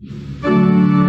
Música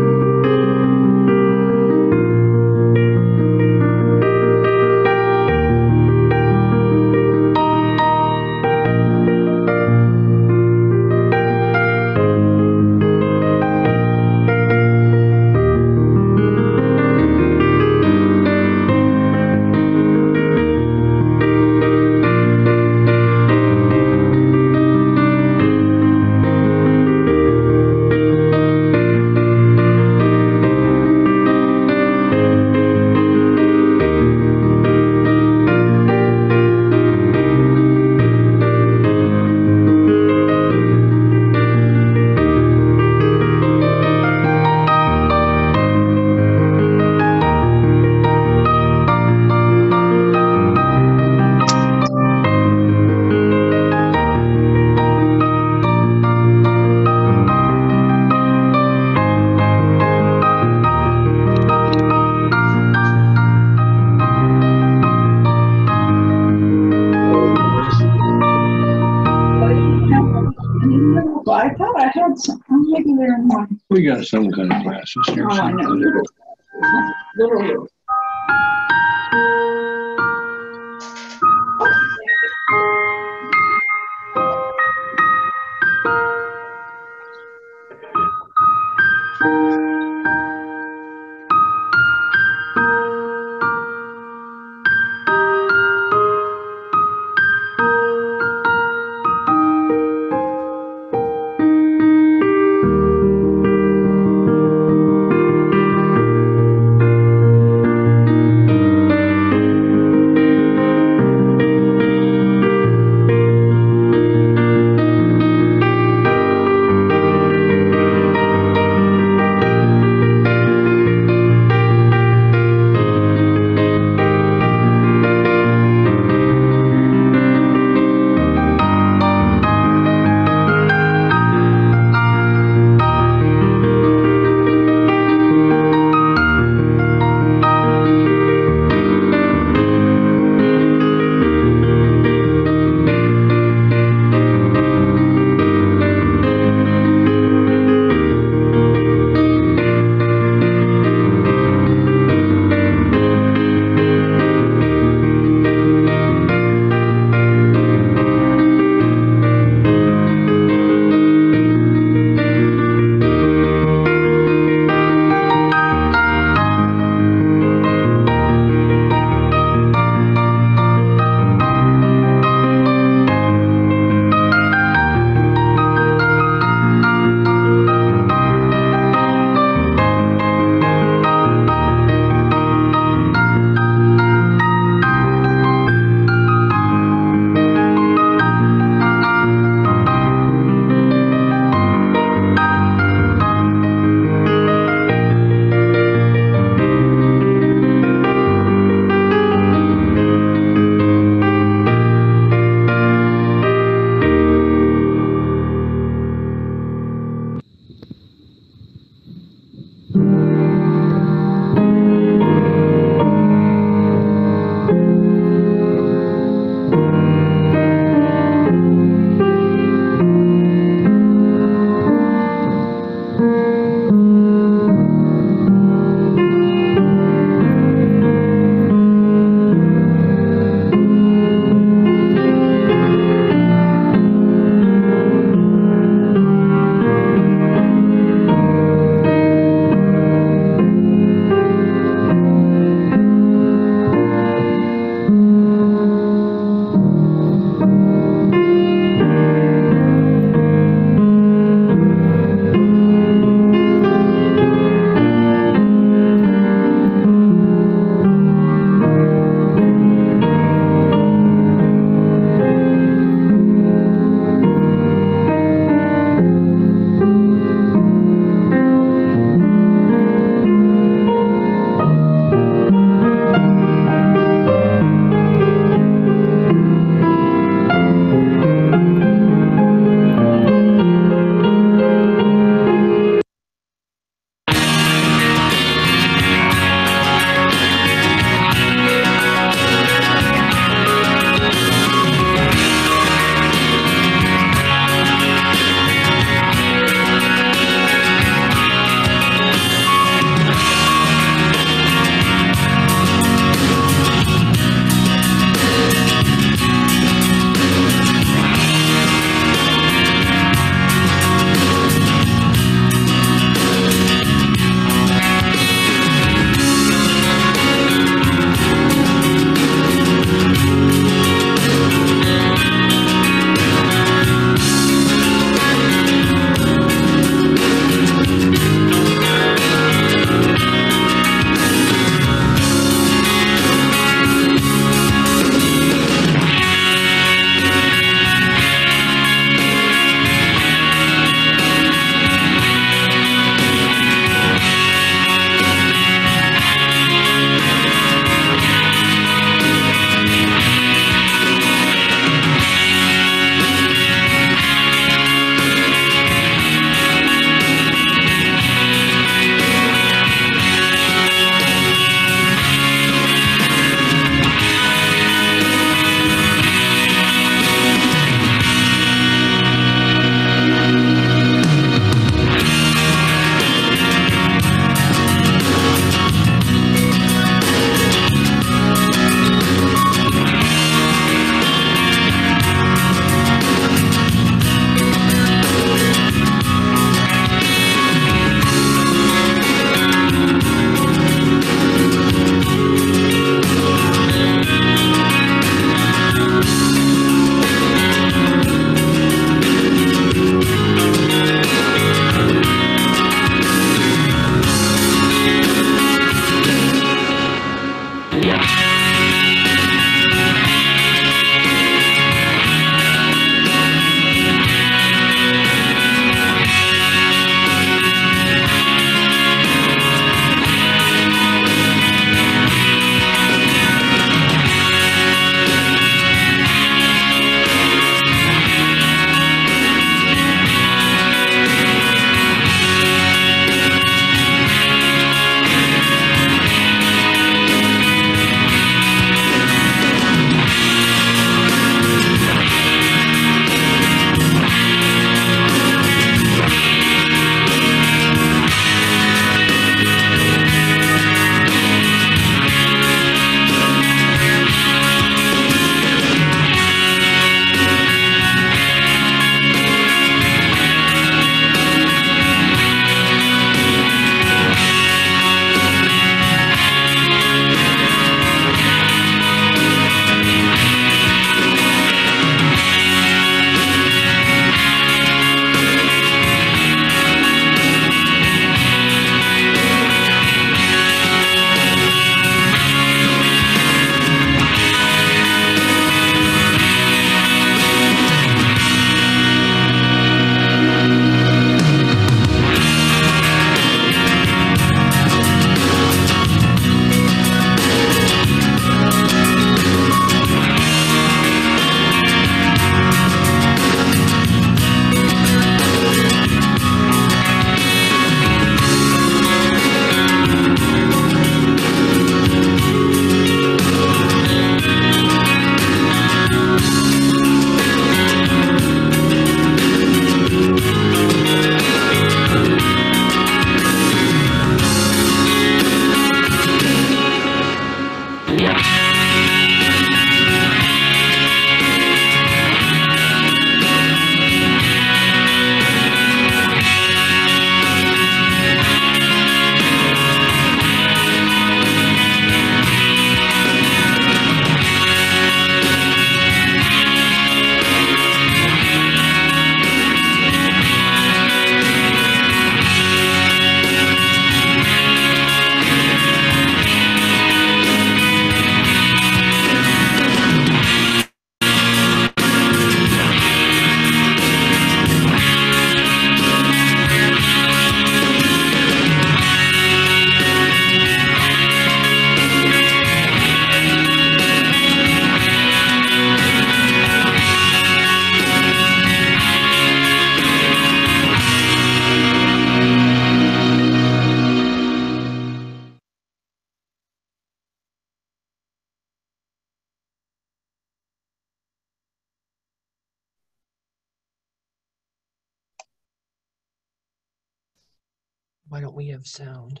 Why don't we have sound?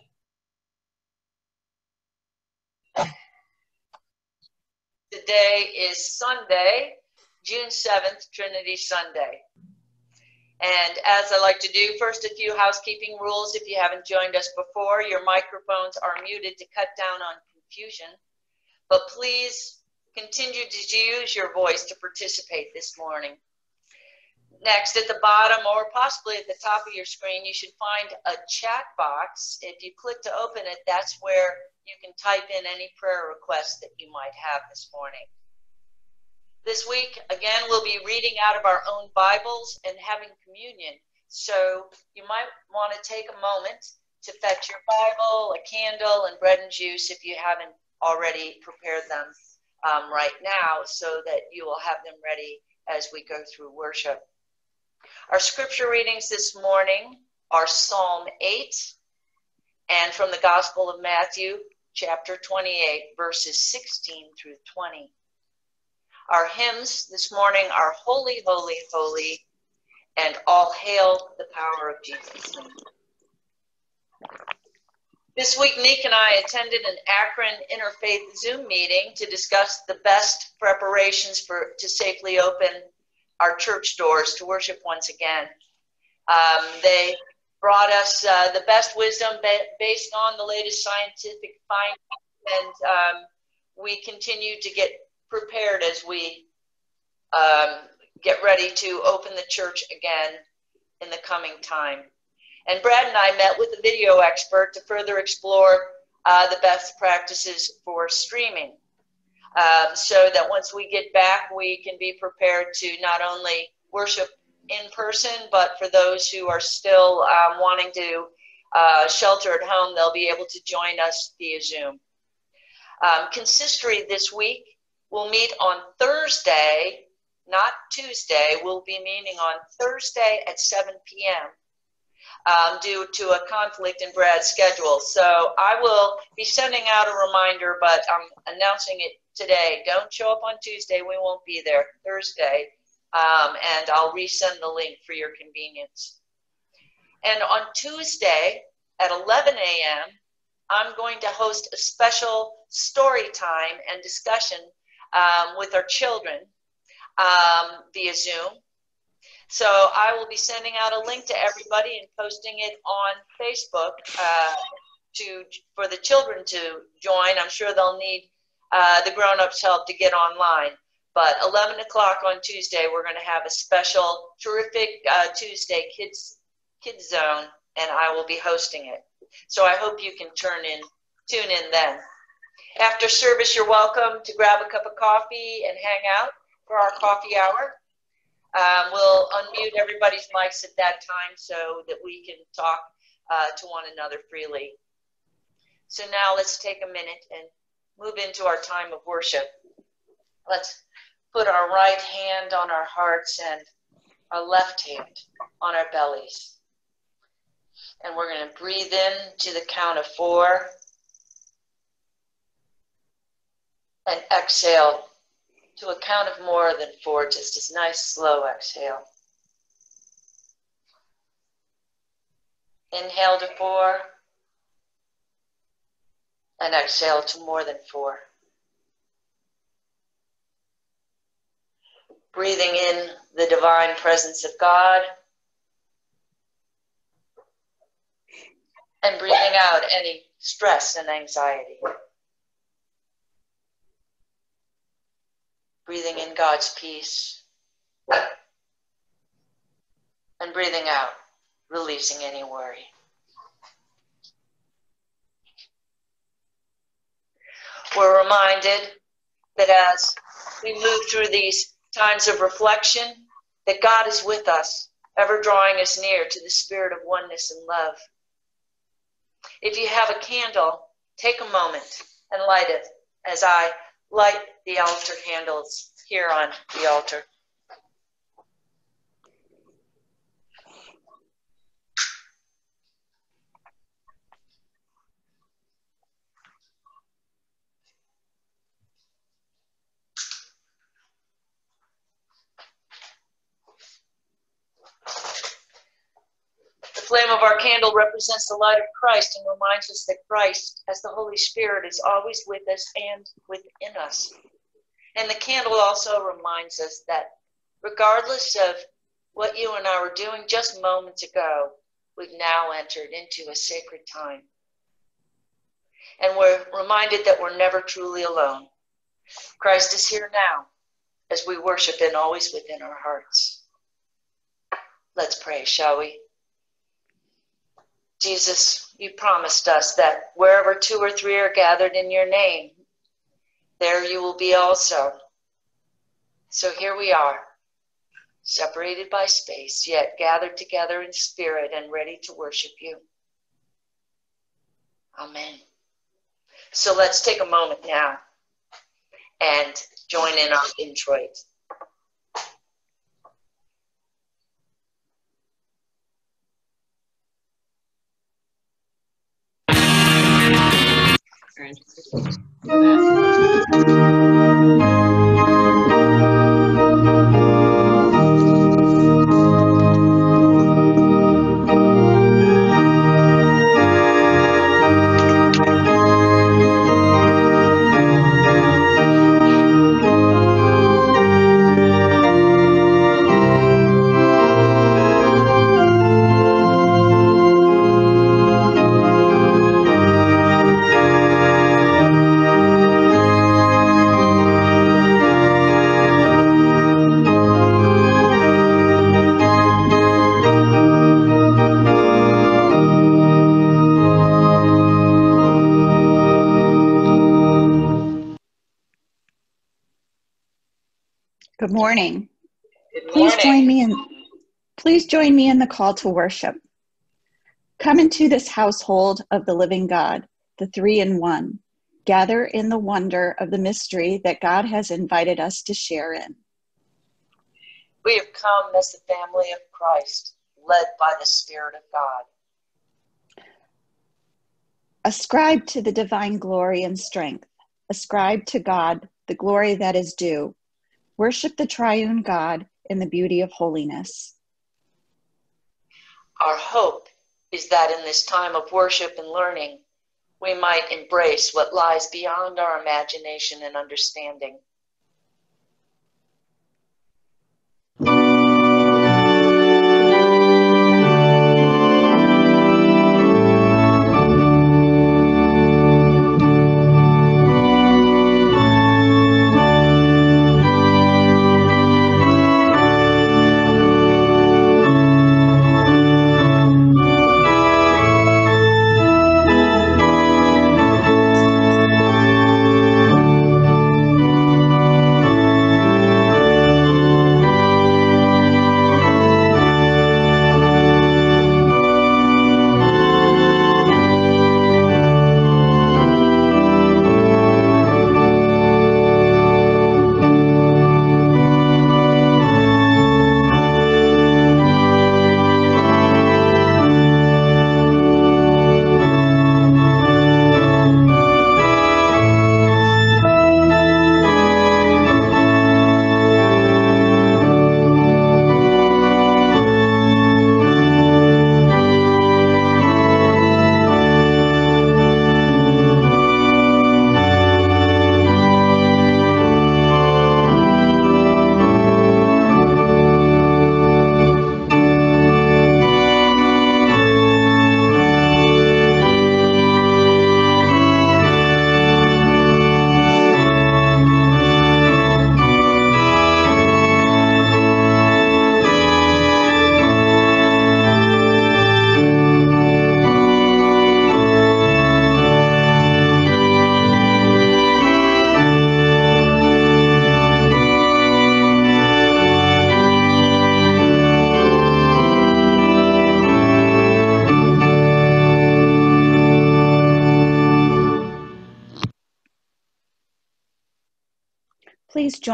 Today is Sunday, June 7th, Trinity Sunday. And as I like to do, first a few housekeeping rules. If you haven't joined us before, your microphones are muted to cut down on confusion. But please continue to use your voice to participate this morning. Next, at the bottom or possibly at the top of your screen, you should find a chat box. If you click to open it, that's where you can type in any prayer requests that you might have this morning. This week, again, we'll be reading out of our own Bibles and having communion. So you might want to take a moment to fetch your Bible, a candle, and bread and juice if you haven't already prepared them um, right now so that you will have them ready as we go through worship. Our scripture readings this morning are Psalm 8 and from the Gospel of Matthew, chapter 28, verses 16 through 20. Our hymns this morning are Holy, Holy, Holy, and All Hail the Power of Jesus. This week, Nick and I attended an Akron Interfaith Zoom meeting to discuss the best preparations for to safely open our church doors to worship once again. Um, they brought us uh, the best wisdom based on the latest scientific findings, and um, we continue to get prepared as we um, get ready to open the church again in the coming time. And Brad and I met with a video expert to further explore uh, the best practices for streaming. Um, so that once we get back, we can be prepared to not only worship in person, but for those who are still um, wanting to uh, shelter at home, they'll be able to join us via Zoom. Um, consistory this week will meet on Thursday, not Tuesday. We'll be meeting on Thursday at 7 p.m. Um, due to a conflict in Brad's schedule. So I will be sending out a reminder, but I'm announcing it today. Don't show up on Tuesday. We won't be there Thursday. Um, and I'll resend the link for your convenience. And on Tuesday at 11 a.m., I'm going to host a special story time and discussion um, with our children um, via Zoom. So I will be sending out a link to everybody and posting it on Facebook uh, to for the children to join. I'm sure they'll need uh, the grown-ups help to get online. But 11 o'clock on Tuesday, we're going to have a special, terrific uh, Tuesday kids kids zone, and I will be hosting it. So I hope you can turn in, tune in then. After service, you're welcome to grab a cup of coffee and hang out for our coffee hour. Um, we'll unmute everybody's mics at that time so that we can talk uh, to one another freely. So now let's take a minute and move into our time of worship. Let's put our right hand on our hearts and our left hand on our bellies. And we're going to breathe in to the count of four. And exhale to a count of more than four, just a nice slow exhale. Inhale to four and exhale to more than four. Breathing in the divine presence of God and breathing out any stress and anxiety. Breathing in God's peace and breathing out, releasing any worry. We're reminded that as we move through these times of reflection, that God is with us, ever drawing us near to the spirit of oneness and love. If you have a candle, take a moment and light it as I light the altar candles here on the altar. Flame of our candle represents the light of Christ and reminds us that Christ, as the Holy Spirit, is always with us and within us. And the candle also reminds us that regardless of what you and I were doing just moments ago, we've now entered into a sacred time. And we're reminded that we're never truly alone. Christ is here now as we worship and always within our hearts. Let's pray, shall we? Jesus, you promised us that wherever two or three are gathered in your name, there you will be also. So here we are, separated by space, yet gathered together in spirit and ready to worship you. Amen. So let's take a moment now and join in our introit. Good join me in the call to worship. Come into this household of the living God, the three in one. Gather in the wonder of the mystery that God has invited us to share in. We have come as the family of Christ, led by the Spirit of God. Ascribe to the divine glory and strength. Ascribe to God the glory that is due. Worship the triune God in the beauty of holiness. Our hope is that in this time of worship and learning, we might embrace what lies beyond our imagination and understanding.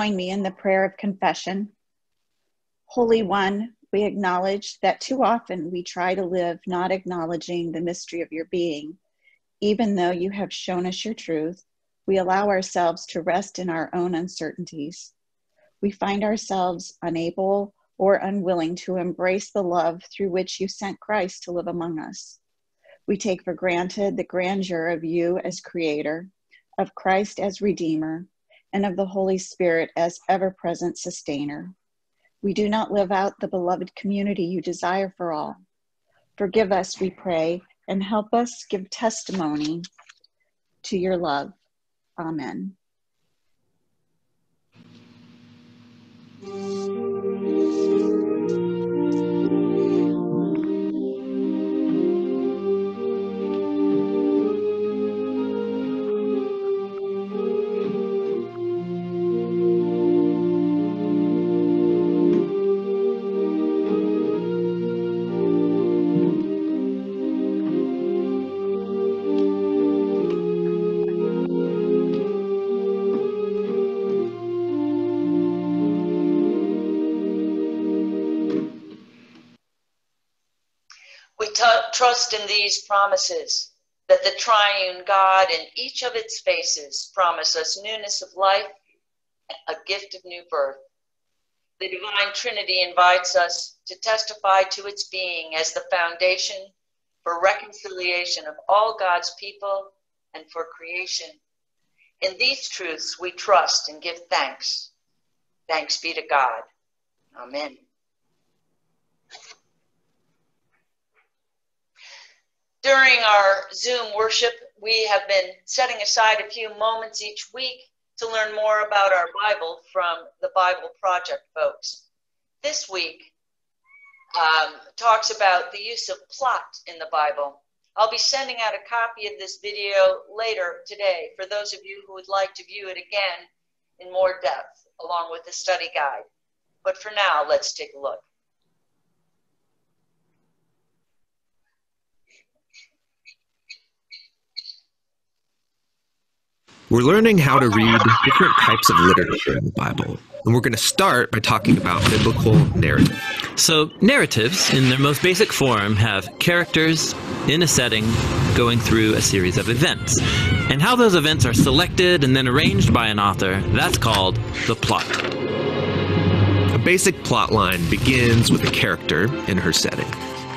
Join me in the prayer of confession. Holy One, we acknowledge that too often we try to live not acknowledging the mystery of your being. Even though you have shown us your truth, we allow ourselves to rest in our own uncertainties. We find ourselves unable or unwilling to embrace the love through which you sent Christ to live among us. We take for granted the grandeur of you as creator, of Christ as redeemer, and of the Holy Spirit as ever present sustainer. We do not live out the beloved community you desire for all. Forgive us, we pray, and help us give testimony to your love. Amen. Trust in these promises that the triune God in each of its faces promise us newness of life, a gift of new birth. The divine Trinity invites us to testify to its being as the foundation for reconciliation of all God's people and for creation. In these truths we trust and give thanks. Thanks be to God. Amen. During our Zoom worship, we have been setting aside a few moments each week to learn more about our Bible from the Bible Project folks. This week um, talks about the use of plot in the Bible. I'll be sending out a copy of this video later today for those of you who would like to view it again in more depth, along with the study guide. But for now, let's take a look. We're learning how to read different types of literature in the Bible. And we're going to start by talking about biblical narrative. So, narratives, in their most basic form, have characters in a setting going through a series of events. And how those events are selected and then arranged by an author, that's called the plot. A basic plot line begins with a character in her setting.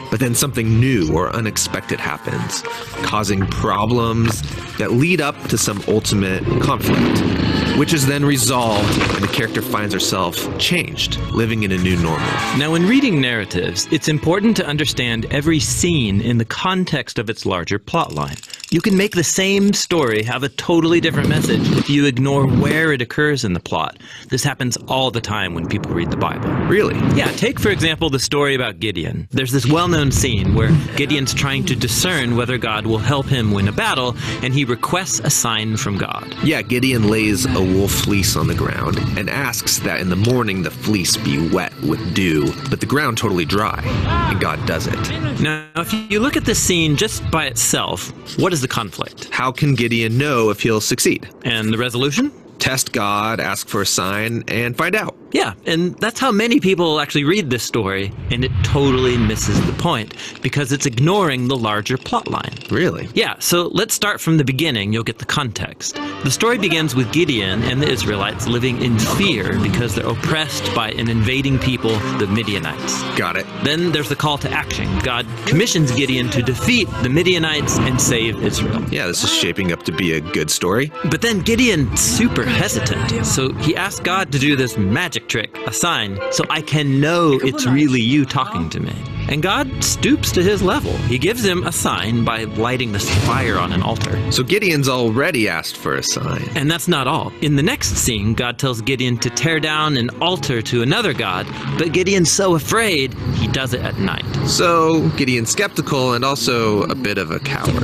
But then something new or unexpected happens, causing problems that lead up to some ultimate conflict, which is then resolved and the character finds herself changed, living in a new normal. Now, in reading narratives, it's important to understand every scene in the context of its larger plotline. You can make the same story have a totally different message if you ignore where it occurs in the plot. This happens all the time when people read the Bible. Really? Yeah, take for example the story about Gideon. There's this well known scene where Gideon's trying to discern whether God will help him win a battle, and he requests a sign from God. Yeah, Gideon lays a wool fleece on the ground and asks that in the morning the fleece be wet with dew, but the ground totally dry, and God does it. Now, if you look at this scene just by itself, what is the conflict? How can Gideon know if he'll succeed? And the resolution? Test God, ask for a sign, and find out. Yeah, and that's how many people actually read this story, and it totally misses the point because it's ignoring the larger plot line. Really? Yeah, so let's start from the beginning. You'll get the context. The story begins with Gideon and the Israelites living in fear because they're oppressed by an invading people, the Midianites. Got it. Then there's the call to action. God commissions Gideon to defeat the Midianites and save Israel. Yeah, this is shaping up to be a good story. But then Gideon's super hesitant, so he asks God to do this magic trick, a sign, so I can know it's really you talking to me. And God stoops to his level. He gives him a sign by lighting this fire on an altar. So Gideon's already asked for a sign. And that's not all. In the next scene, God tells Gideon to tear down an altar to another god, but Gideon's so afraid, he does it at night. So Gideon's skeptical and also a bit of a coward.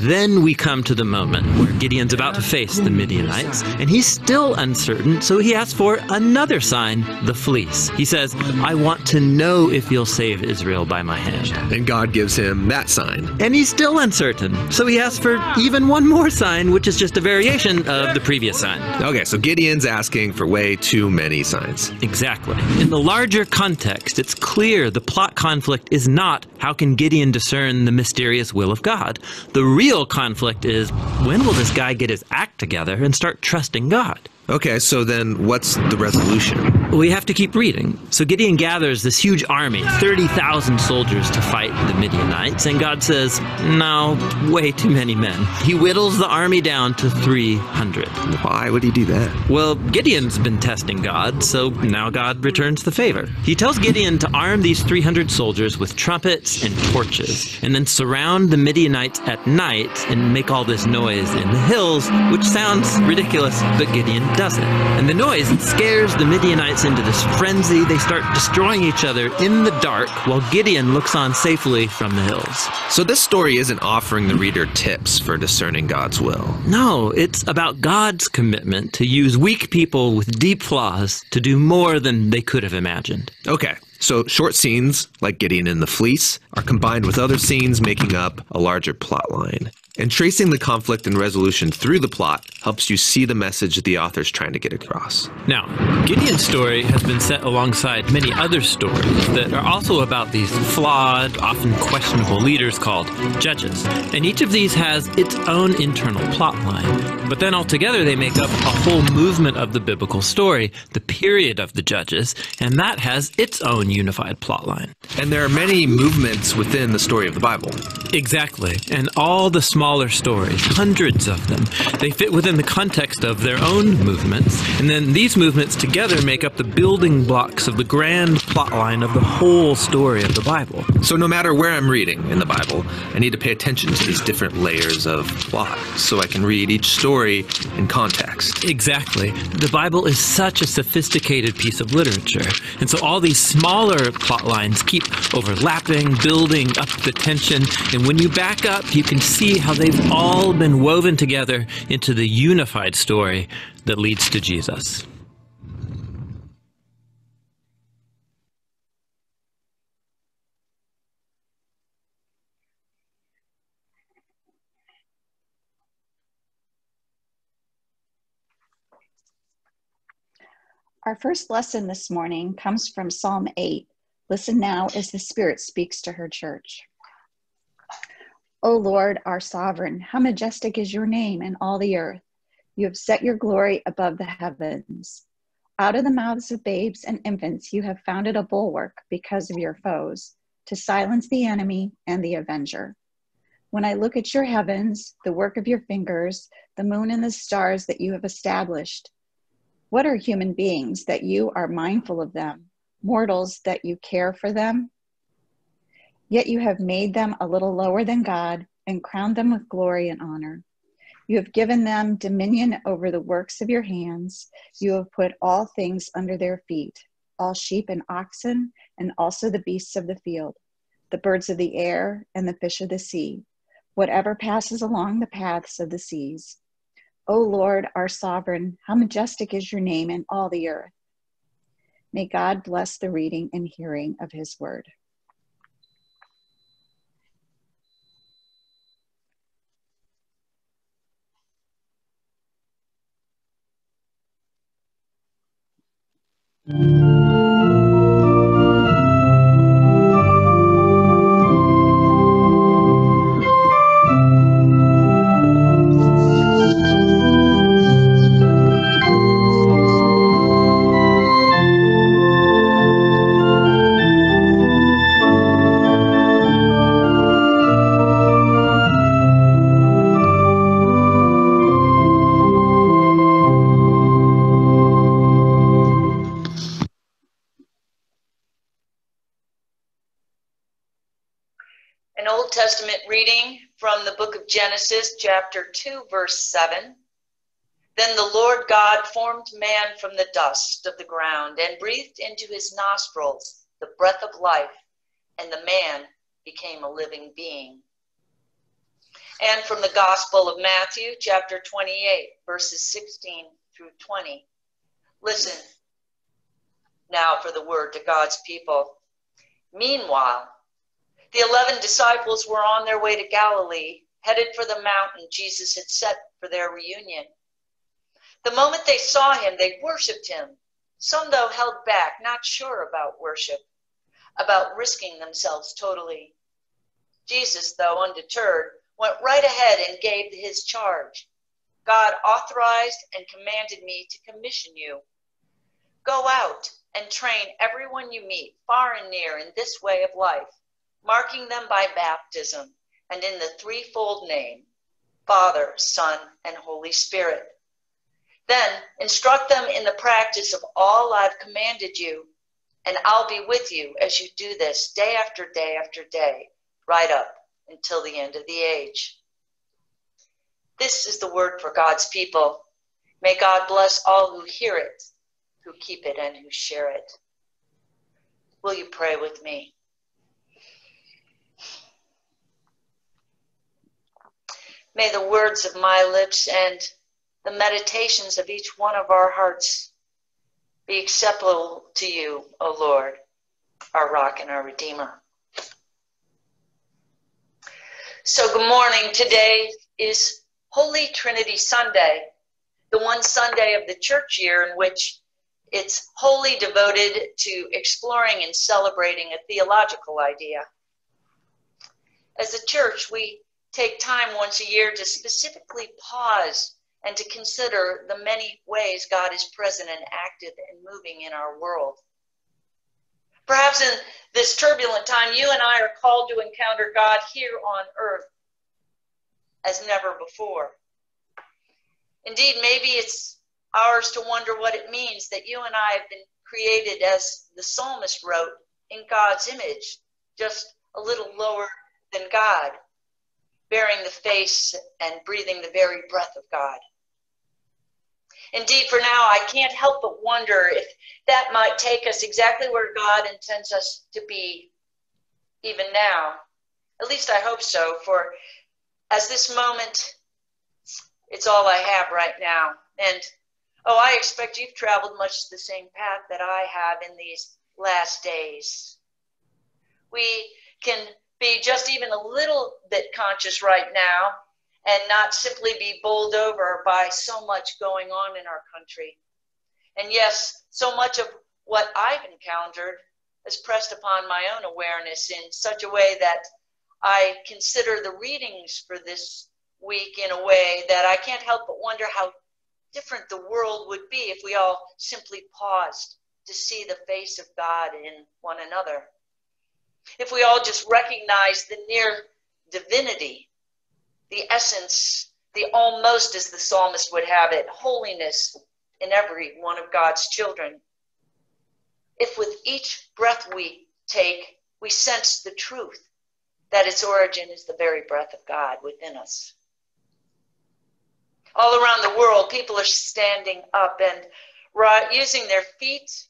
Then we come to the moment where Gideon's about to face the Midianites, and he's still uncertain, so he asks for another sign, the fleece. He says, I want to know if you'll save Israel by my hand. And God gives him that sign. And he's still uncertain, so he asks for even one more sign, which is just a variation of the previous sign. Okay, so Gideon's asking for way too many signs. Exactly. In the larger context, it's clear the plot conflict is not how can Gideon discern the mysterious will of God. The real conflict is when will this guy get his act together and start trusting God? Okay, so then what's the resolution? We have to keep reading. So Gideon gathers this huge army, 30,000 soldiers to fight the Midianites, and God says, No, way too many men. He whittles the army down to 300. Why would he do that? Well, Gideon's been testing God, so now God returns the favor. He tells Gideon to arm these 300 soldiers with trumpets and torches, and then surround the Midianites at night and make all this noise in the hills, which sounds ridiculous, but Gideon does it. And the noise scares the Midianites into this frenzy. They start destroying each other in the dark while Gideon looks on safely from the hills. So this story isn't offering the reader tips for discerning God's will. No, it's about God's commitment to use weak people with deep flaws to do more than they could have imagined. Okay, so short scenes, like Gideon in the fleece, are combined with other scenes making up a larger plot line. And tracing the conflict and resolution through the plot helps you see the message the author's trying to get across. Now, Gideon's story has been set alongside many other stories that are also about these flawed, often questionable leaders called judges. And each of these has its own internal plot line. But then altogether, they make up a whole movement of the biblical story, the period of the judges, and that has its own unified plot line. And there are many movements within the story of the Bible. Exactly. And all the smaller stories, hundreds of them, they fit within the context of their own movements. And then these movements together make up the building blocks of the grand plotline of the whole story of the Bible. So no matter where I'm reading in the Bible, I need to pay attention to these different layers of plot so I can read each story in context. Exactly. The Bible is such a sophisticated piece of literature. And so all these smaller plot lines keep overlapping, building up the tension. And when you back up, you can see how they've all been woven together into the unified story that leads to Jesus. Our first lesson this morning comes from Psalm 8. Listen now as the Spirit speaks to her church. O Lord, our sovereign, how majestic is your name in all the earth. You have set your glory above the heavens. Out of the mouths of babes and infants, you have founded a bulwark because of your foes, to silence the enemy and the avenger. When I look at your heavens, the work of your fingers, the moon and the stars that you have established, what are human beings that you are mindful of them, mortals that you care for them? Yet you have made them a little lower than God and crowned them with glory and honor. You have given them dominion over the works of your hands. You have put all things under their feet all sheep and oxen, and also the beasts of the field, the birds of the air, and the fish of the sea, whatever passes along the paths of the seas. O Lord, our sovereign, how majestic is your name in all the earth. May God bless the reading and hearing of his word. An Genesis, chapter 2, verse 7. Then the Lord God formed man from the dust of the ground and breathed into his nostrils the breath of life, and the man became a living being. And from the Gospel of Matthew, chapter 28, verses 16 through 20. Listen now for the word to God's people. Meanwhile, the 11 disciples were on their way to Galilee, headed for the mountain Jesus had set for their reunion. The moment they saw him, they worshiped him. Some, though, held back, not sure about worship, about risking themselves totally. Jesus, though undeterred, went right ahead and gave his charge. God authorized and commanded me to commission you. Go out and train everyone you meet, far and near, in this way of life, marking them by baptism and in the threefold name Father, Son, and Holy Spirit. Then instruct them in the practice of all I've commanded you, and I'll be with you as you do this day after day after day, right up until the end of the age. This is the word for God's people. May God bless all who hear it, who keep it, and who share it. Will you pray with me? May the words of my lips and the meditations of each one of our hearts be acceptable to you, O Lord, our rock and our redeemer. So, good morning. Today is Holy Trinity Sunday, the one Sunday of the church year in which it's wholly devoted to exploring and celebrating a theological idea. As a church, we take time once a year to specifically pause and to consider the many ways God is present and active and moving in our world. Perhaps in this turbulent time, you and I are called to encounter God here on earth as never before. Indeed, maybe it's ours to wonder what it means that you and I have been created, as the psalmist wrote, in God's image, just a little lower than God, bearing the face and breathing the very breath of God. Indeed, for now, I can't help but wonder if that might take us exactly where God intends us to be, even now. At least I hope so, for as this moment, it's all I have right now. And oh, I expect you've traveled much the same path that I have in these last days. We can be just even a little bit conscious right now and not simply be bowled over by so much going on in our country. And yes, so much of what I've encountered has pressed upon my own awareness in such a way that I consider the readings for this week in a way that I can't help but wonder how different the world would be if we all simply paused to see the face of God in one another if we all just recognize the near divinity, the essence, the almost, as the psalmist would have it, holiness in every one of God's children. If with each breath we take, we sense the truth that its origin is the very breath of God within us. All around the world, people are standing up and using their feet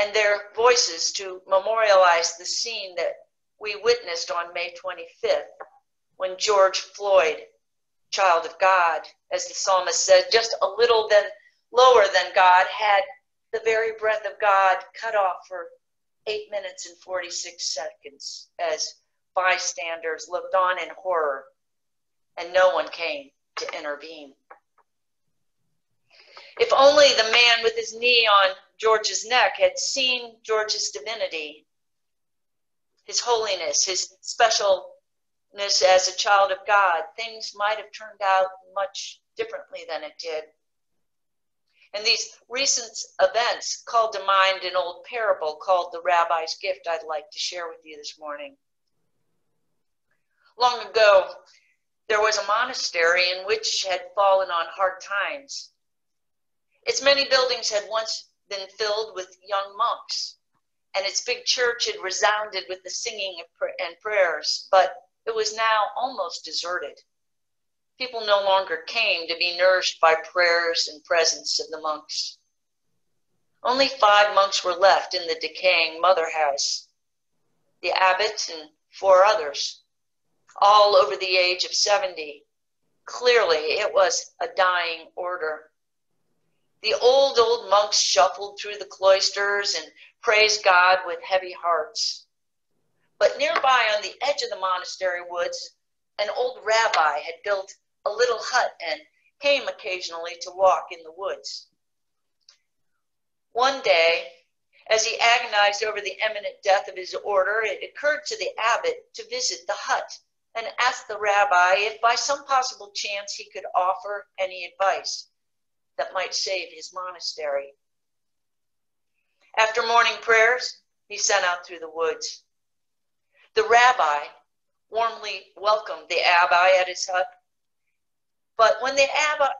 and their voices to memorialize the scene that we witnessed on May 25th when George Floyd, child of God, as the psalmist said, just a little than lower than God, had the very breath of God cut off for eight minutes and 46 seconds as bystanders looked on in horror and no one came to intervene. If only the man with his knee on George's neck had seen George's divinity, his holiness, his specialness as a child of God, things might have turned out much differently than it did. And these recent events called to mind an old parable called The Rabbi's Gift I'd like to share with you this morning. Long ago, there was a monastery in which had fallen on hard times. Its many buildings had once been filled with young monks, and its big church had resounded with the singing and prayers, but it was now almost deserted. People no longer came to be nourished by prayers and presence of the monks. Only five monks were left in the decaying mother house the abbot and four others, all over the age of 70. Clearly, it was a dying order. The old, old monks shuffled through the cloisters and praised God with heavy hearts. But nearby on the edge of the monastery woods, an old rabbi had built a little hut and came occasionally to walk in the woods. One day, as he agonized over the imminent death of his order, it occurred to the abbot to visit the hut and ask the rabbi if by some possible chance he could offer any advice that might save his monastery. After morning prayers, he set out through the woods. The rabbi warmly welcomed the abbot at his hut. But when the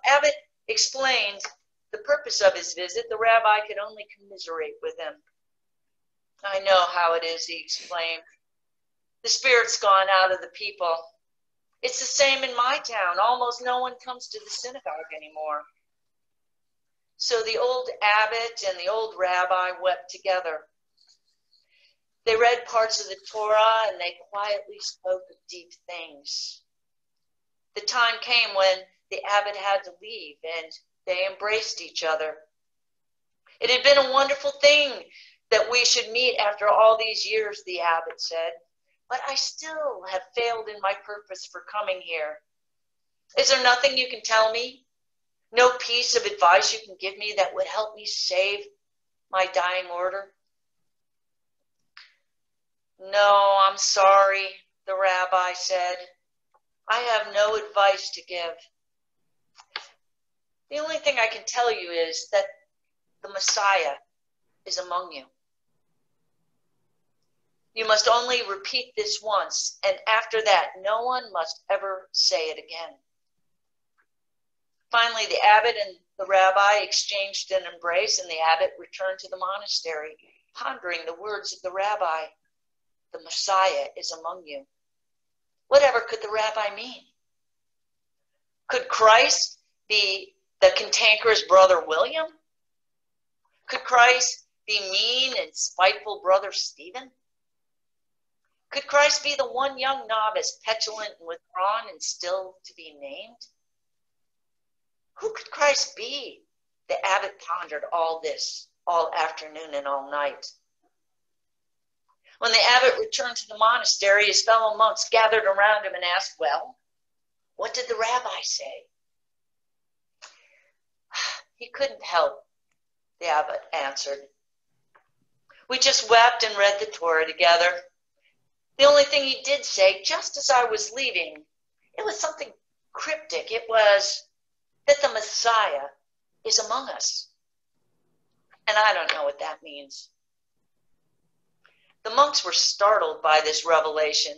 abbot explained the purpose of his visit, the rabbi could only commiserate with him. I know how it is, he explained. The spirit's gone out of the people. It's the same in my town. Almost no one comes to the synagogue anymore. So the old abbot and the old rabbi wept together. They read parts of the Torah and they quietly spoke of deep things. The time came when the abbot had to leave and they embraced each other. It had been a wonderful thing that we should meet after all these years, the abbot said, but I still have failed in my purpose for coming here. Is there nothing you can tell me? No piece of advice you can give me that would help me save my dying order? No, I'm sorry, the rabbi said. I have no advice to give. The only thing I can tell you is that the Messiah is among you. You must only repeat this once, and after that, no one must ever say it again. Finally, the abbot and the rabbi exchanged an embrace, and the abbot returned to the monastery, pondering the words of the rabbi The Messiah is among you. Whatever could the rabbi mean? Could Christ be the cantankerous brother William? Could Christ be mean and spiteful brother Stephen? Could Christ be the one young novice, petulant and withdrawn and still to be named? Who could Christ be? The abbot pondered all this all afternoon and all night. When the abbot returned to the monastery, his fellow monks gathered around him and asked, Well, what did the rabbi say? He couldn't help, the abbot answered. We just wept and read the Torah together. The only thing he did say, just as I was leaving, it was something cryptic. It was that the Messiah is among us. And I don't know what that means. The monks were startled by this revelation.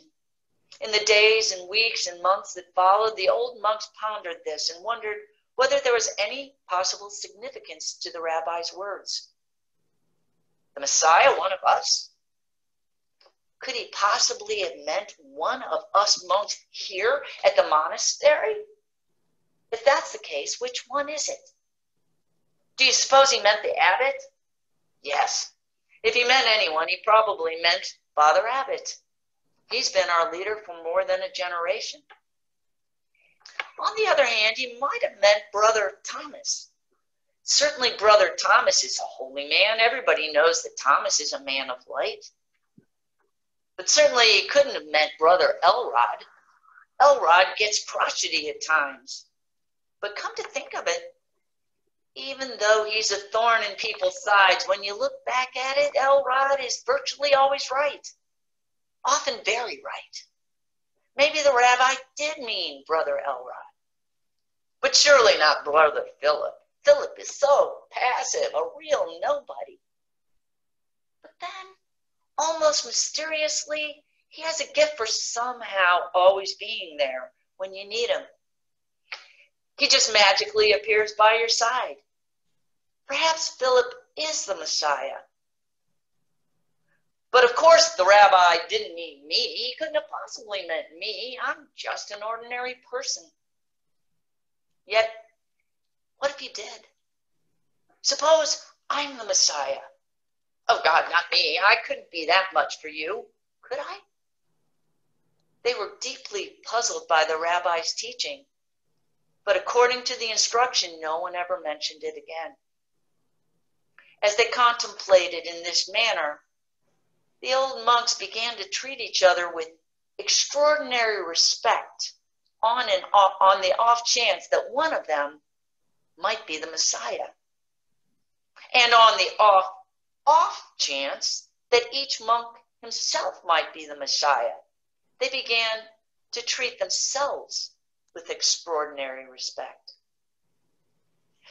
In the days and weeks and months that followed, the old monks pondered this and wondered whether there was any possible significance to the rabbi's words. The Messiah, one of us? Could he possibly have meant one of us monks here at the monastery? If that's the case, which one is it? Do you suppose he meant the abbot? Yes. If he meant anyone, he probably meant Father Abbot. He's been our leader for more than a generation. On the other hand, he might have meant Brother Thomas. Certainly, Brother Thomas is a holy man. Everybody knows that Thomas is a man of light. But certainly, he couldn't have meant Brother Elred. Elred gets crotchety at times. But come to think of it, even though he's a thorn in people's sides, when you look back at it, Elred is virtually always right, often very right. Maybe the rabbi did mean Brother Elred, but surely not Brother Philip. Philip is so passive, a real nobody. But then, almost mysteriously, he has a gift for somehow always being there when you need him. He just magically appears by your side. Perhaps Philip is the Messiah but of course, the rabbi didn't mean me. He couldn't have possibly meant me. I'm just an ordinary person. Yet, what if he did? Suppose I'm the Messiah. Oh, God, not me. I couldn't be that much for you, could I? They were deeply puzzled by the rabbi's teaching, but according to the instruction, no one ever mentioned it again. As they contemplated in this manner, the old monks began to treat each other with extraordinary respect on and off, on the off chance that one of them might be the Messiah. And on the off off chance that each monk himself might be the Messiah, they began to treat themselves with extraordinary respect.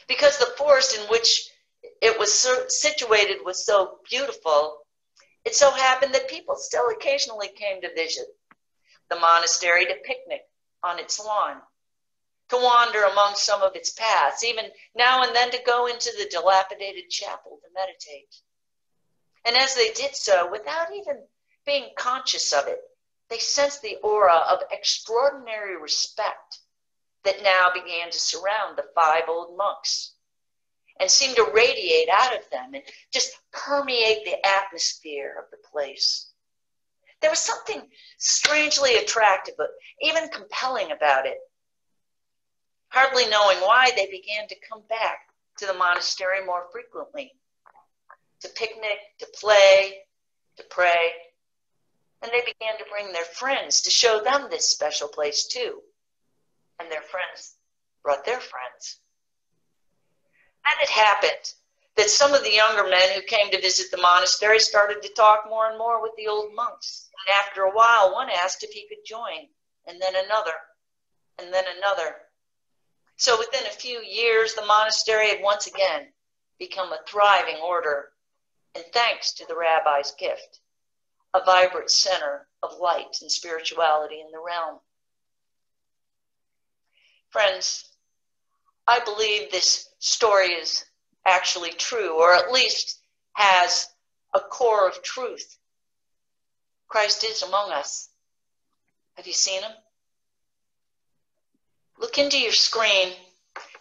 Because the forest in which it was situated was so beautiful, it so happened that people still occasionally came to visit the monastery to picnic on its lawn, to wander among some of its paths, even now and then to go into the dilapidated chapel to meditate. And as they did so, without even being conscious of it, they sensed the aura of extraordinary respect that now began to surround the five old monks and seemed to radiate out of them and just permeate the atmosphere of the place. There was something strangely attractive, but even compelling about it. Hardly knowing why, they began to come back to the monastery more frequently to picnic, to play, to pray. And they began to bring their friends to show them this special place too. And their friends brought their friends. And it happened that some of the younger men who came to visit the monastery started to talk more and more with the old monks. And after a while, one asked if he could join, and then another, and then another. So within a few years, the monastery had once again become a thriving order, and thanks to the rabbi's gift, a vibrant center of light and spirituality in the realm. Friends, I believe this story is actually true, or at least has a core of truth. Christ is among us. Have you seen him? Look into your screen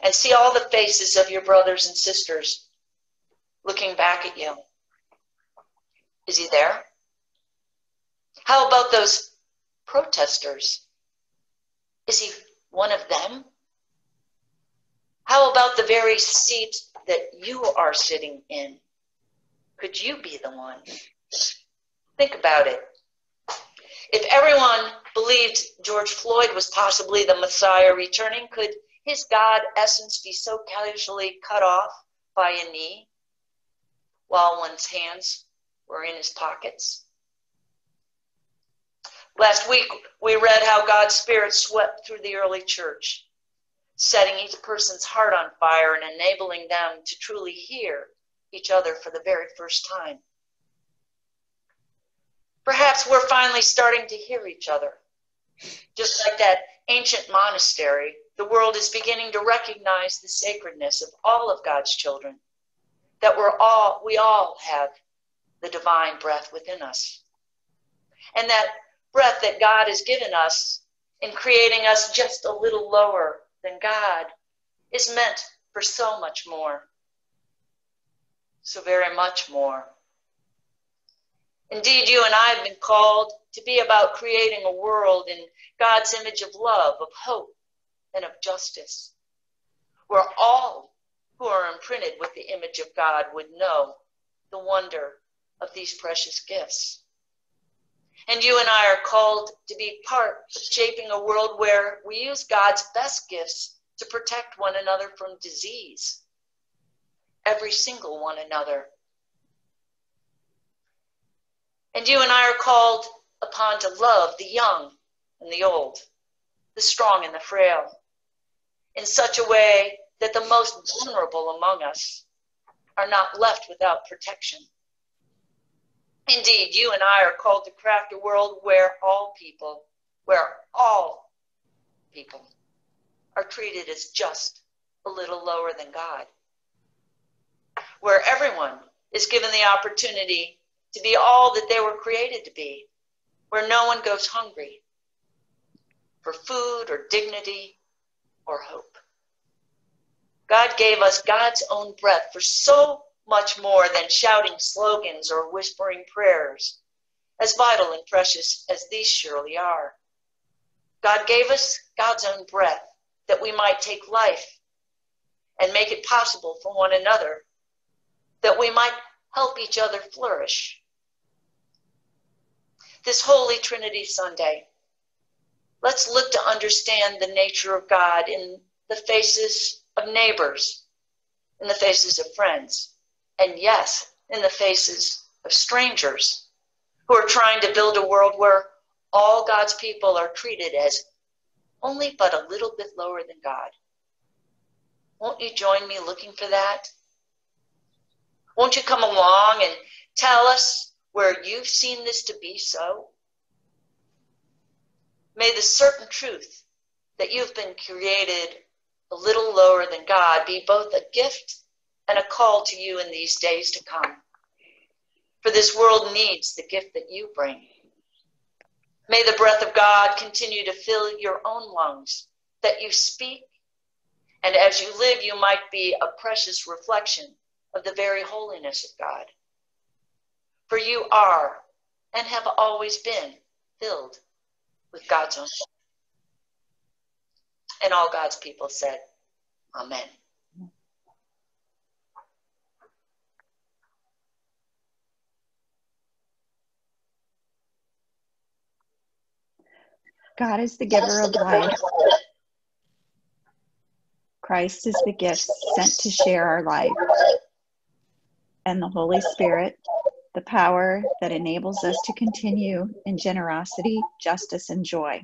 and see all the faces of your brothers and sisters looking back at you. Is he there? How about those protesters? Is he one of them? How about the very seat that you are sitting in? Could you be the one? Think about it. If everyone believed George Floyd was possibly the Messiah returning, could his God essence be so casually cut off by a knee while one's hands were in his pockets? Last week, we read how God's Spirit swept through the early church setting each person's heart on fire and enabling them to truly hear each other for the very first time. Perhaps we're finally starting to hear each other. Just like that ancient monastery, the world is beginning to recognize the sacredness of all of God's children, that we're all, we all have the divine breath within us. And that breath that God has given us in creating us just a little lower than God is meant for so much more. So very much more. Indeed, you and I have been called to be about creating a world in God's image of love, of hope, and of justice, where all who are imprinted with the image of God would know the wonder of these precious gifts. And you and I are called to be part of shaping a world where we use God's best gifts to protect one another from disease. Every single one another. And you and I are called upon to love the young and the old, the strong and the frail, in such a way that the most vulnerable among us are not left without protection. Indeed, you and I are called to craft a world where all people, where all people are treated as just a little lower than God, where everyone is given the opportunity to be all that they were created to be, where no one goes hungry for food or dignity or hope. God gave us God's own breath for so much more than shouting slogans or whispering prayers, as vital and precious as these surely are. God gave us God's own breath that we might take life and make it possible for one another, that we might help each other flourish. This Holy Trinity Sunday, let's look to understand the nature of God in the faces of neighbors, in the faces of friends, and yes, in the faces of strangers who are trying to build a world where all God's people are treated as only but a little bit lower than God. Won't you join me looking for that? Won't you come along and tell us where you've seen this to be so? May the certain truth that you've been created a little lower than God be both a gift and a call to you in these days to come. For this world needs the gift that you bring. May the breath of God continue to fill your own lungs, that you speak, and as you live, you might be a precious reflection of the very holiness of God. For you are and have always been filled with God's own. And all God's people said, Amen. God is the giver of life. Christ is the gift sent to share our life. And the Holy Spirit, the power that enables us to continue in generosity, justice, and joy.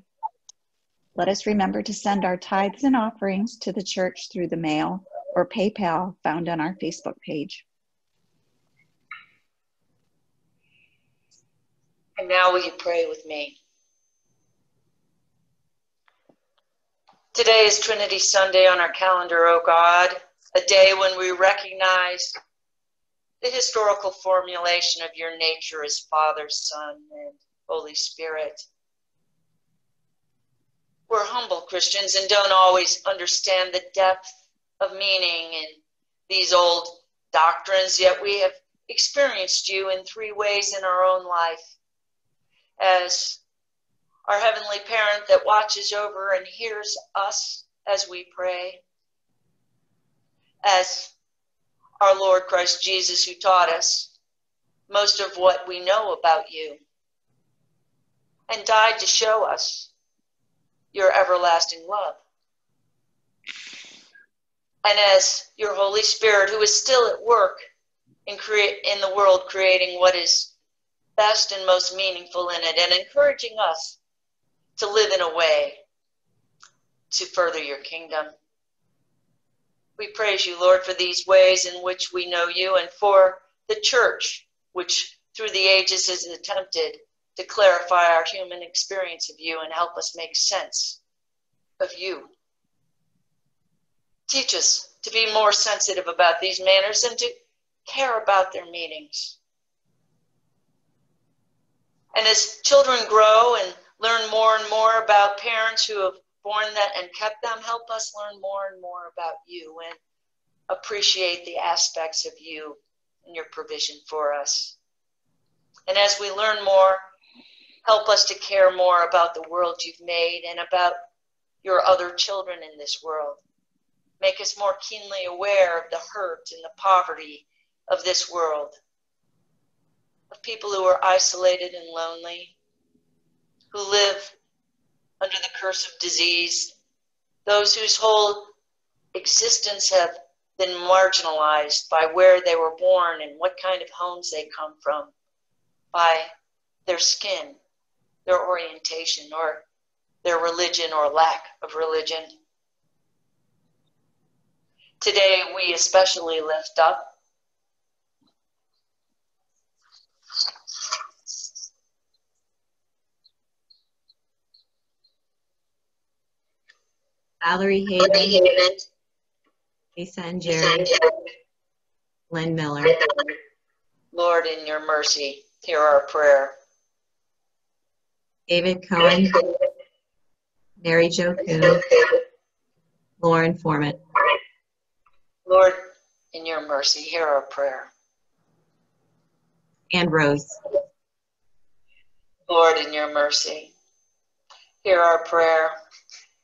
Let us remember to send our tithes and offerings to the church through the mail or PayPal found on our Facebook page. And now will you pray with me? Today is Trinity Sunday on our calendar, O God, a day when we recognize the historical formulation of your nature as Father, Son, and Holy Spirit. We're humble Christians and don't always understand the depth of meaning in these old doctrines, yet we have experienced you in three ways in our own life as our heavenly parent that watches over and hears us as we pray, as our Lord Christ Jesus, who taught us most of what we know about you and died to show us your everlasting love. And as your Holy Spirit, who is still at work in, create, in the world, creating what is best and most meaningful in it, and encouraging us to live in a way to further your kingdom. We praise you, Lord, for these ways in which we know you and for the church, which through the ages has attempted to clarify our human experience of you and help us make sense of you. Teach us to be more sensitive about these manners and to care about their meanings. And as children grow and learn more and more about parents who have born that and kept them. Help us learn more and more about you and appreciate the aspects of you and your provision for us. And as we learn more, help us to care more about the world you've made and about your other children in this world. Make us more keenly aware of the hurt and the poverty of this world, of people who are isolated and lonely, who live under the curse of disease, those whose whole existence have been marginalized by where they were born and what kind of homes they come from, by their skin, their orientation, or their religion or lack of religion. Today, we especially lift up Valerie Haven, Lisa and Jerry, Lynn Miller. Lord, in your mercy, hear our prayer. David Cohen, Mary Jo Kuhn, Lauren Forman. Lord, in your mercy, hear our prayer. And Rose. Lord, in your mercy, hear our prayer.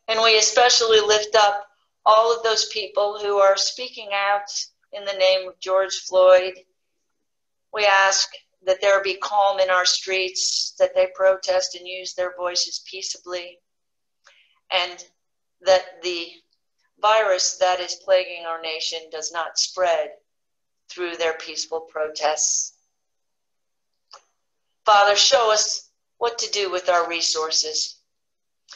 And we especially lift up all of those people who are speaking out in the name of George Floyd. We ask that there be calm in our streets, that they protest and use their voices peaceably, and that the virus that is plaguing our nation does not spread through their peaceful protests. Father, show us what to do with our resources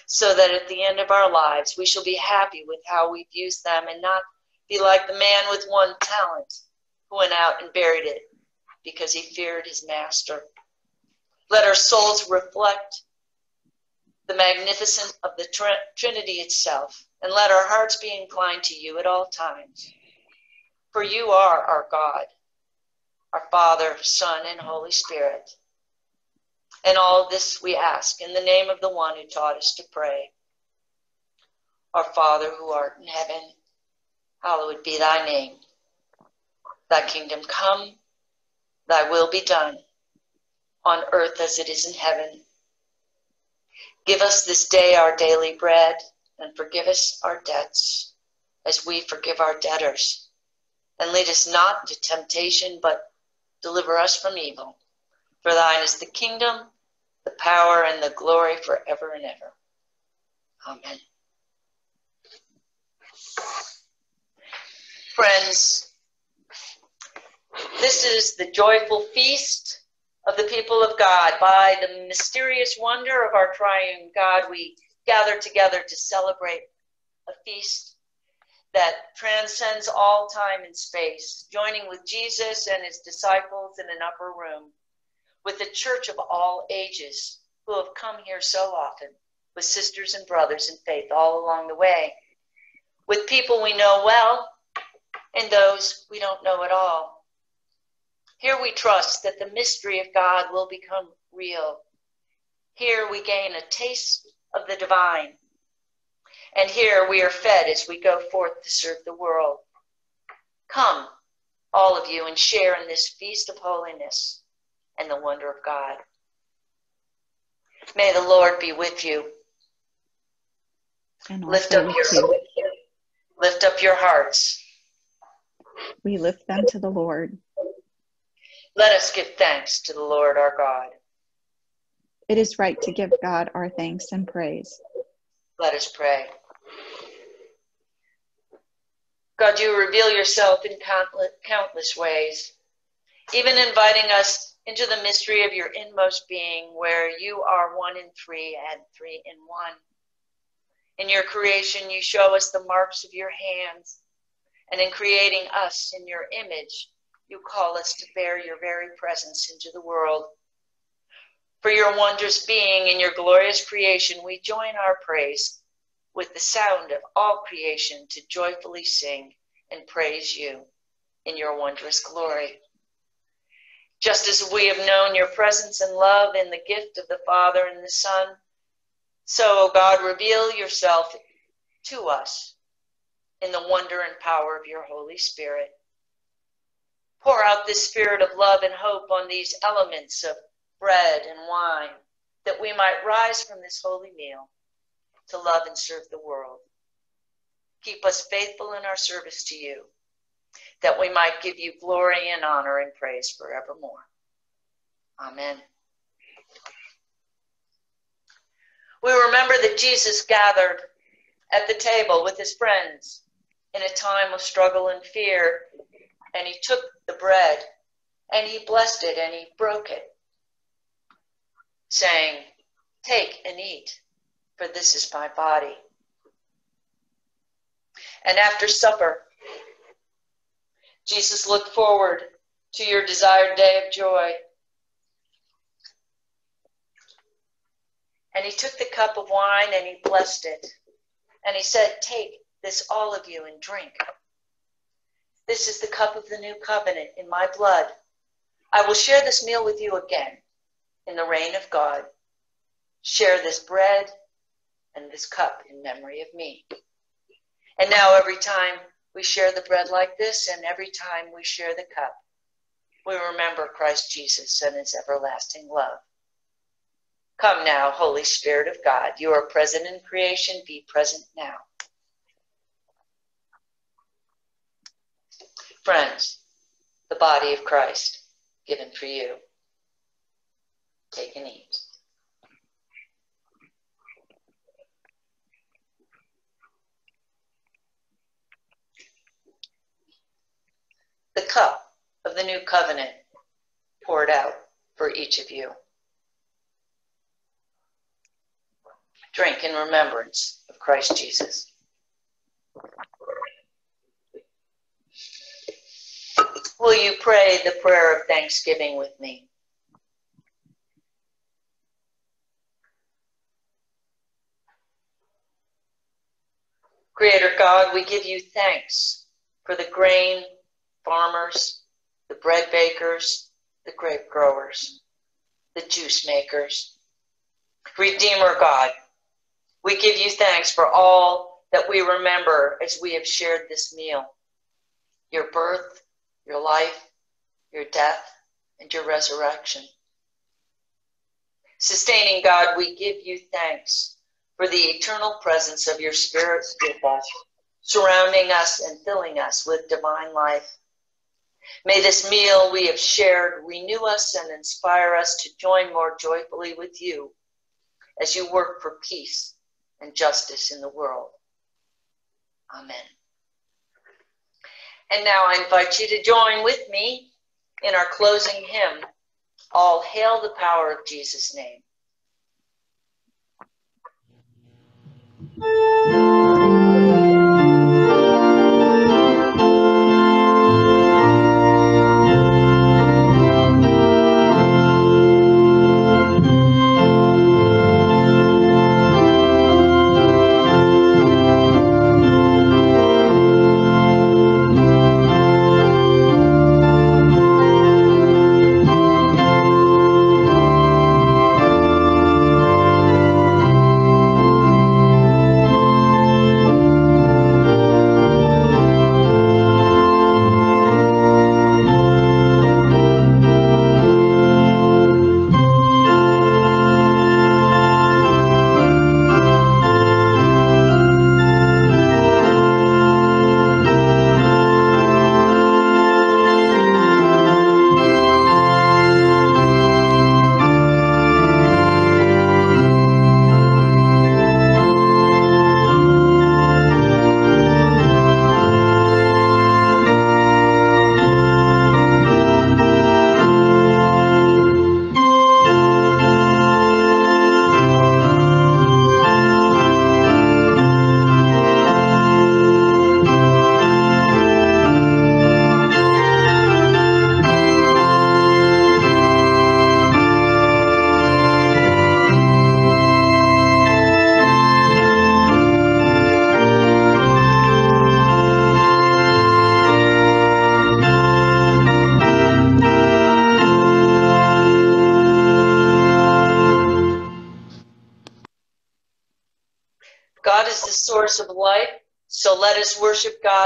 so that at the end of our lives we shall be happy with how we've used them and not be like the man with one talent who went out and buried it because he feared his master. Let our souls reflect the magnificence of the Trinity itself, and let our hearts be inclined to you at all times. For you are our God, our Father, Son, and Holy Spirit. And all this we ask in the name of the one who taught us to pray. Our Father who art in heaven, hallowed be thy name. Thy kingdom come, thy will be done, on earth as it is in heaven. Give us this day our daily bread, and forgive us our debts, as we forgive our debtors. And lead us not into temptation, but deliver us from evil. For thine is the kingdom, the power, and the glory forever and ever. Amen. Friends, this is the joyful feast of the people of God. By the mysterious wonder of our triune God, we gather together to celebrate a feast that transcends all time and space, joining with Jesus and his disciples in an upper room, with the church of all ages who have come here so often, with sisters and brothers in faith all along the way, with people we know well and those we don't know at all here we trust that the mystery of God will become real. Here we gain a taste of the divine. And here we are fed as we go forth to serve the world. Come, all of you, and share in this feast of holiness and the wonder of God. May the Lord be with you. And Lift up your you. lift up your hearts. We lift them to the Lord. Let us give thanks to the Lord our God. It is right to give God our thanks and praise. Let us pray. God, you reveal yourself in countless, countless ways, even inviting us into the mystery of your inmost being, where you are one in three and three in one. In your creation, you show us the marks of your hands, and in creating us in your image, you call us to bear your very presence into the world. For your wondrous being and your glorious creation, we join our praise with the sound of all creation to joyfully sing and praise you in your wondrous glory. Just as we have known your presence and love in the gift of the Father and the Son, so, O God, reveal yourself to us in the wonder and power of your Holy Spirit. Pour out this spirit of love and hope on these elements of bread and wine, that we might rise from this holy meal to love and serve the world. Keep us faithful in our service to you, that we might give you glory and honor and praise forevermore. Amen. We remember that Jesus gathered at the table with his friends in a time of struggle and fear, and he took the bread and he blessed it and he broke it, saying, Take and eat, for this is my body. And after supper, Jesus looked forward to your desired day of joy. And he took the cup of wine and he blessed it. And he said, Take this, all of you, and drink. This is the cup of the new covenant in my blood. I will share this meal with you again in the reign of God. Share this bread and this cup in memory of me. And now, every time we share the bread like this, and every time we share the cup, we remember Christ Jesus and his everlasting love. Come now, Holy Spirit of God. You are present in creation. Be present now. Friends, the body of Christ given for you. Take and eat. The cup of the new covenant poured out for each of you. Drink in remembrance of Christ Jesus. Will you pray the prayer of thanksgiving with me? Creator God, we give you thanks for the grain farmers, the bread bakers, the grape growers, the juice makers. Redeemer God, we give you thanks for all that we remember as we have shared this meal your birth, your life, your death, and your resurrection. Sustaining God, we give you thanks for the eternal presence of your Spirit with us, surrounding us and filling us with divine life. May this meal we have shared renew us and inspire us to join more joyfully with you as you work for peace and justice in the world. Amen. And now I invite you to join with me in our closing hymn, All Hail the Power of Jesus' Name.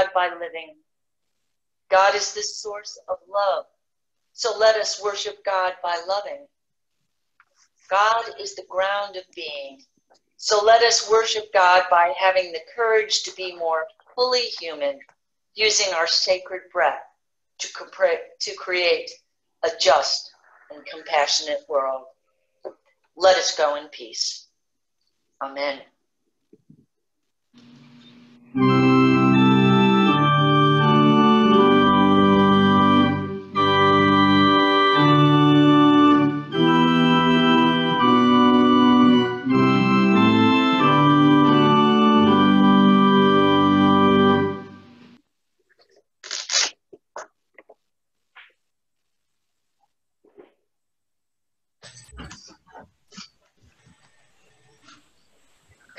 God by living. God is the source of love, so let us worship God by loving. God is the ground of being, so let us worship God by having the courage to be more fully human, using our sacred breath to, to create a just and compassionate world. Let us go in peace. Amen.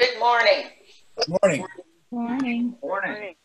Good morning. Morning. Morning. Morning.